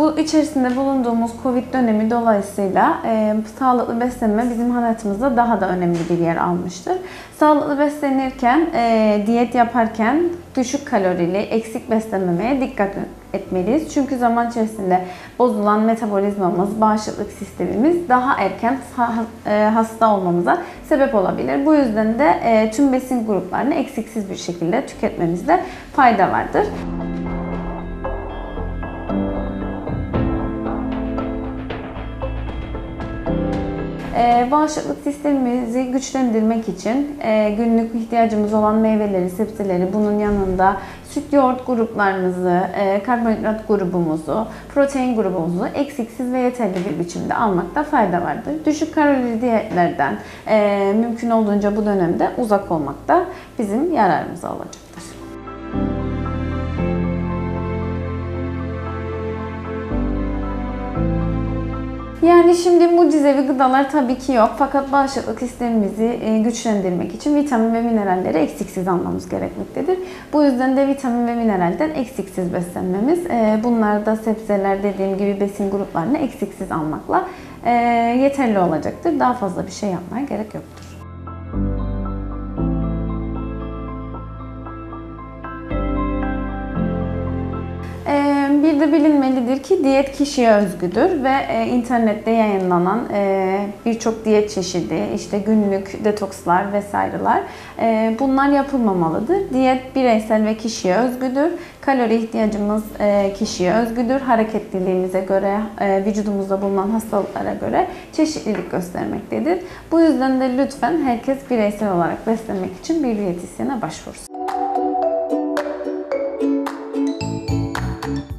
Bu içerisinde bulunduğumuz Covid dönemi dolayısıyla e, sağlıklı beslenme bizim hayatımızda daha da önemli bir yer almıştır. Sağlıklı beslenirken, e, diyet yaparken düşük kalorili, eksik beslenmemeye dikkat etmeliyiz. Çünkü zaman içerisinde bozulan metabolizmamız, bağışıklık sistemimiz daha erken e, hasta olmamıza sebep olabilir. Bu yüzden de e, tüm besin gruplarını eksiksiz bir şekilde tüketmemizde fayda vardır. Ee, bağışıklık sistemimizi güçlendirmek için e, günlük ihtiyacımız olan meyveleri, sebzeleri bunun yanında süt yoğurt gruplarımızı, e, karbonhidrat grubumuzu, protein grubumuzu eksiksiz ve yeterli bir biçimde almakta fayda vardır. Düşük kalorili diyetlerden e, mümkün olduğunca bu dönemde uzak olmak da bizim yararımıza olacaktır. Yani şimdi mucizevi gıdalar tabii ki yok. Fakat bağışıklık sistemimizi e, güçlendirmek için vitamin ve mineralleri eksiksiz almamız gerekmektedir. Bu yüzden de vitamin ve mineralden eksiksiz beslenmemiz, e, bunlar da sebzeler dediğim gibi besin gruplarını eksiksiz almakla e, yeterli olacaktır. Daha fazla bir şey yapmaya gerek yoktur. Bir de bilinmelidir ki diyet kişiye özgüdür ve e, internette yayınlanan e, birçok diyet çeşidi, işte günlük detokslar vesaireler e, bunlar yapılmamalıdır. Diyet bireysel ve kişiye özgüdür. Kalori ihtiyacımız e, kişiye özgüdür. Hareketliliğimize göre, e, vücudumuzda bulunan hastalıklara göre çeşitlilik göstermektedir. Bu yüzden de lütfen herkes bireysel olarak beslenmek için bir diyetisyene başvursun.